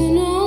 you know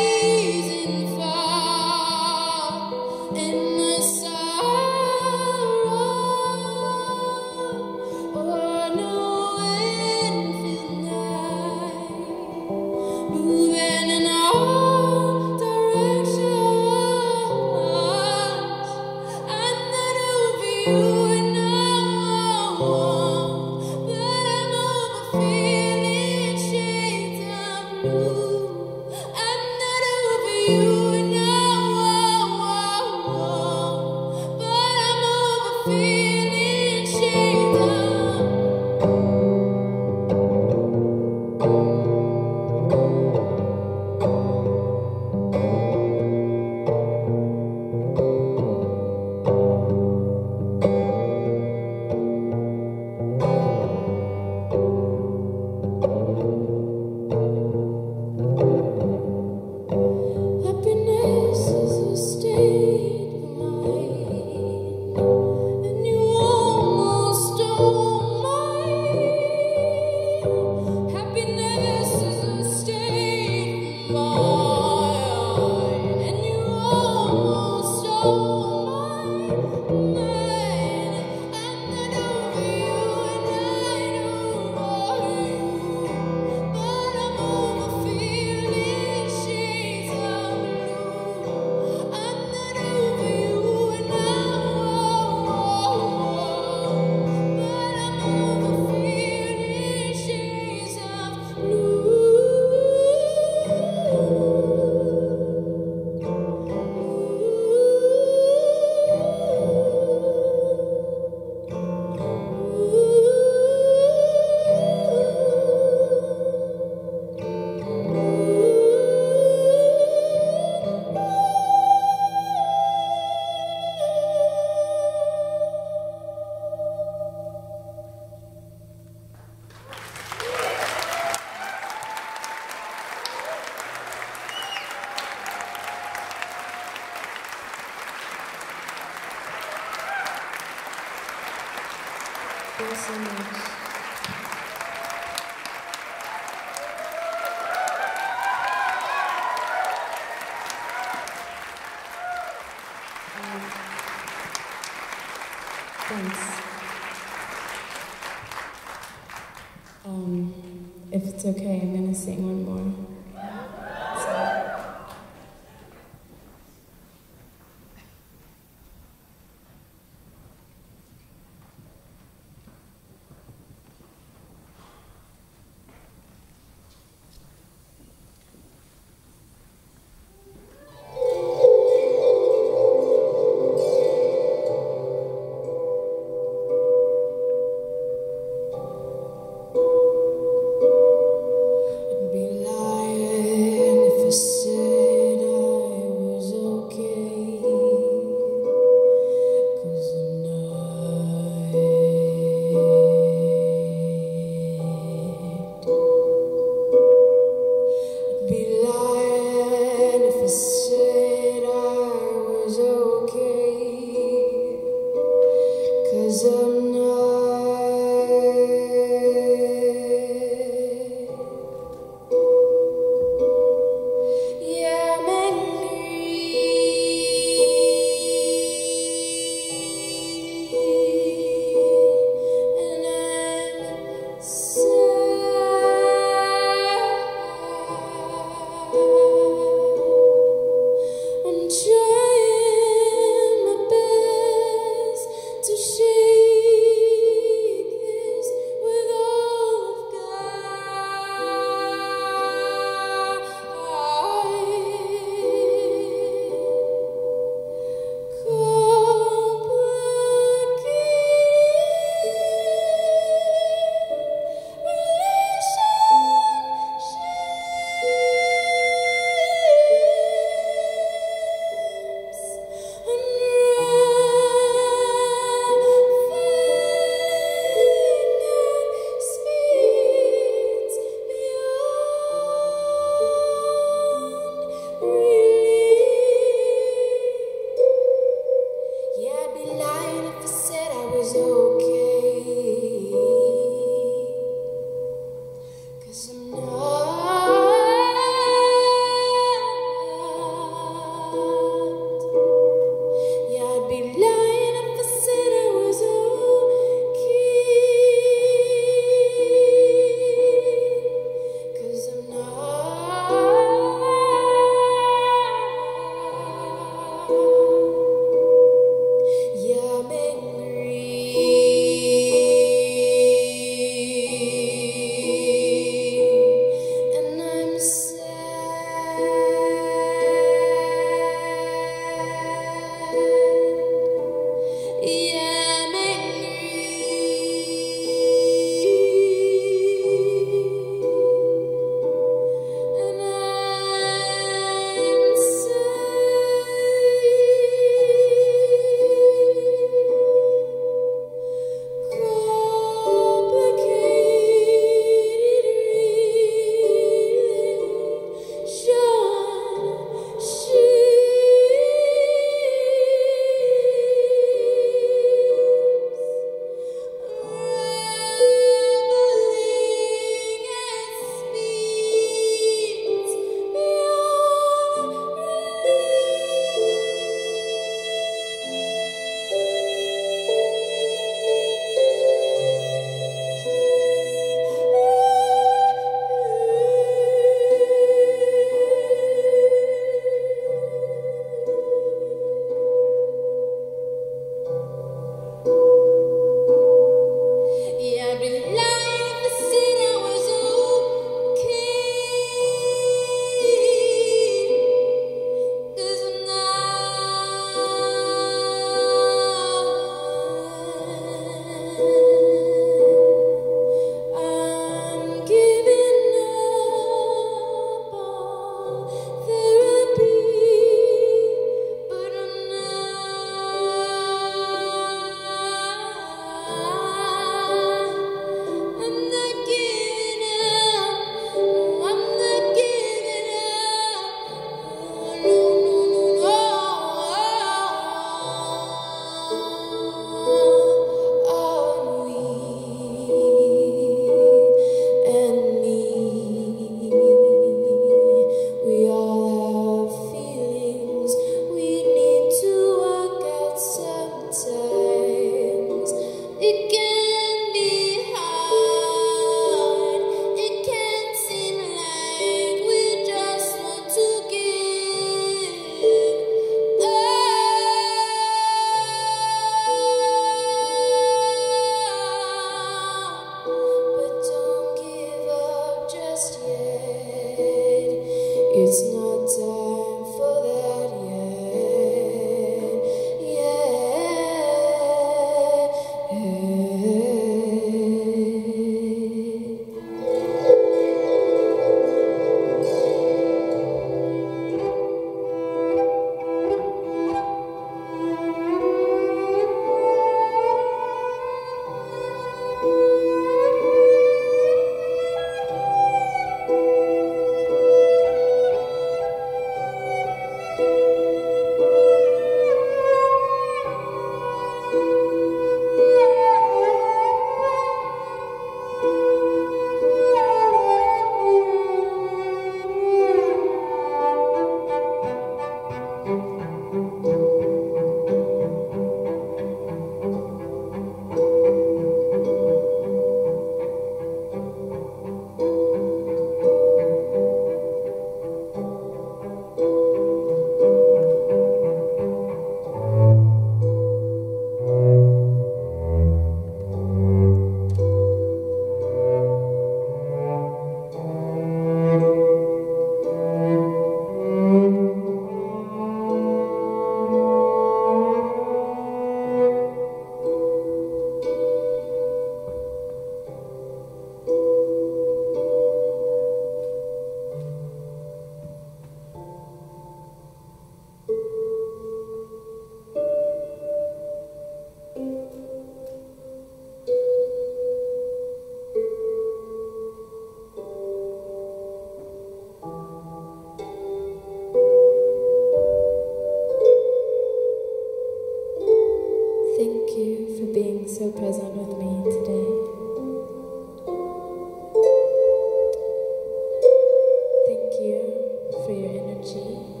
谁